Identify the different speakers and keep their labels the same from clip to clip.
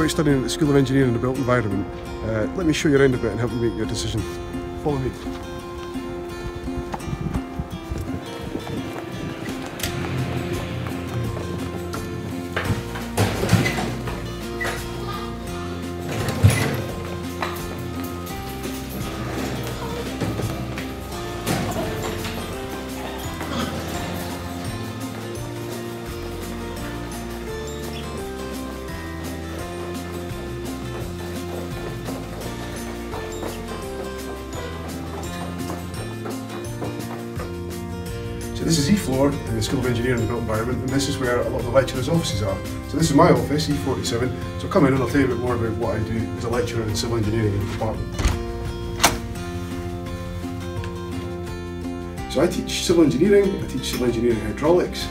Speaker 1: about studying at the School of Engineering and the Built Environment, uh, let me show you around a bit and help you make your decision. Follow me. This is E-Floor in the School of Engineering and Built Environment and this is where a lot of the lecturers' offices are. So this is my office, E47, so come in and I'll tell you a bit more about what I do as a lecturer in civil engineering in the department. So I teach civil engineering, I teach civil engineering hydraulics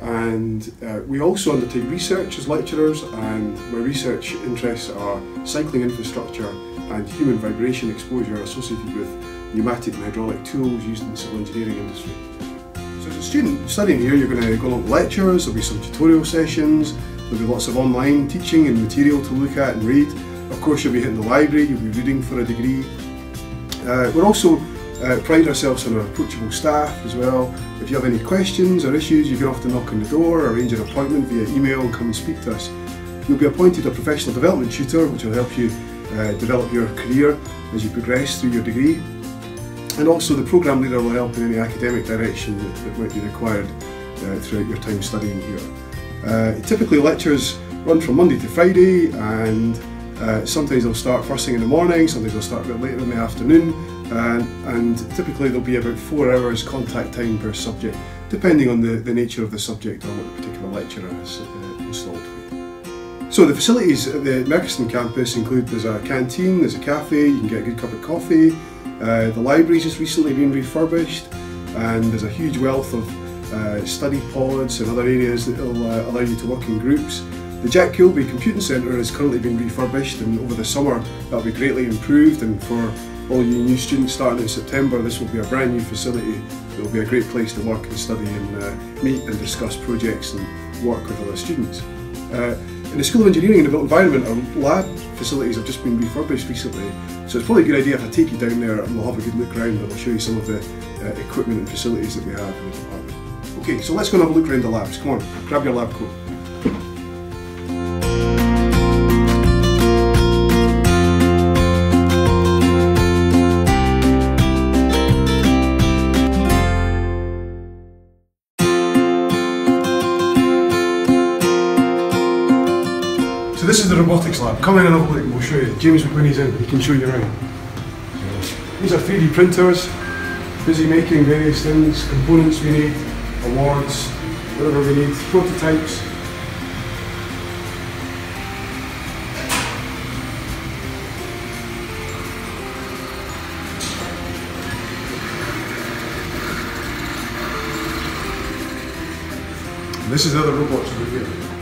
Speaker 1: and uh, we also undertake research as lecturers and my research interests are cycling infrastructure and human vibration exposure associated with pneumatic and hydraulic tools used in the civil engineering industry. As a student studying here, you're going to go to lectures, there'll be some tutorial sessions, there'll be lots of online teaching and material to look at and read. Of course, you'll be hitting the library, you'll be reading for a degree. Uh, we're also uh, pride ourselves on our approachable staff as well. If you have any questions or issues, you can often knock on the door, arrange an appointment via email and come and speak to us. You'll be appointed a professional development tutor, which will help you uh, develop your career as you progress through your degree. And also the programme leader will help in any academic direction that, that might be required uh, throughout your time studying here. Uh, typically lectures run from Monday to Friday and uh, sometimes they'll start first thing in the morning, sometimes they'll start a bit later in the afternoon and, and typically there'll be about four hours contact time per subject depending on the, the nature of the subject or what the particular lecturer has uh, installed. So the facilities at the Merchiston campus include there's a canteen, there's a cafe, you can get a good cup of coffee, uh, the library's just recently been refurbished and there's a huge wealth of uh, study pods and other areas that will uh, allow you to work in groups. The Jack Kilby Computing Centre has currently been refurbished and over the summer that'll be greatly improved and for all you new students starting in September this will be a brand new facility. It will be a great place to work and study and uh, meet and discuss projects and work with other students. In the School of Engineering and Environment, our lab facilities have just been refurbished recently, so it's probably a good idea if I take you down there and we'll have a good look around and I'll show you some of the uh, equipment and facilities that we have in the department. Okay, so let's go and have a look around the labs. Come on, grab your lab coat. Robotics lab. Come in and have a look and we'll show you. James McWhinney's in, he can show you around. These are 3D printers, busy making various things, components we need, awards, whatever we need, prototypes. This is the other robots over here.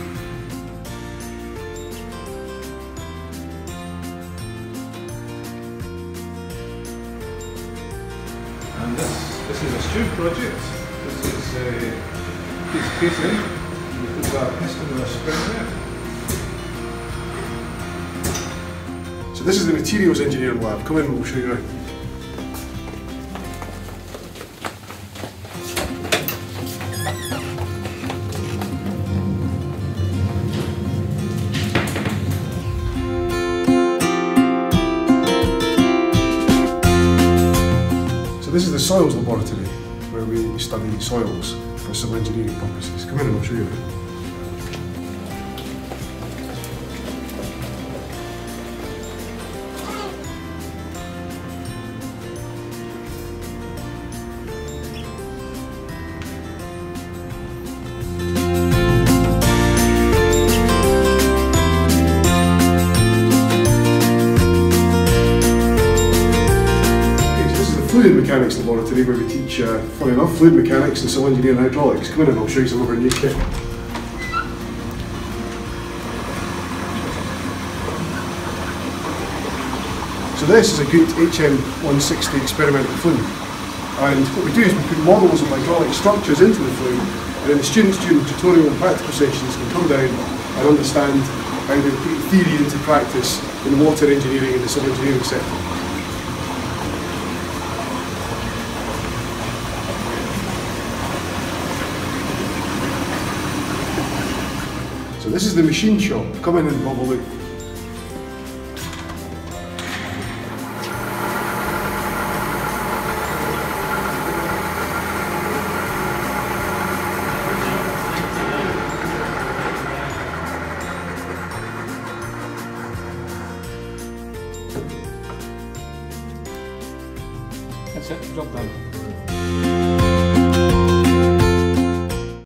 Speaker 2: And this, this is a STU project. This is uh, a piece of casing. We put a piston and a spring there.
Speaker 1: So this is the materials engineering lab. Come in we'll show you around. This is the soils laboratory where we study soils for civil engineering purposes. Come in and I'll show you mechanics laboratory where we teach, uh, funny enough, fluid mechanics and civil engineering and hydraulics. Come in and I'll show you some of our new kit. So this is a good HM160 experimental flume. And what we do is we put models of hydraulic structures into the flume and then the students during tutorial and practical sessions can come down and understand how they put theory into practice in water engineering and the civil engineering sector. This is the machine shop. Come in and have a look.
Speaker 2: That's it, job done.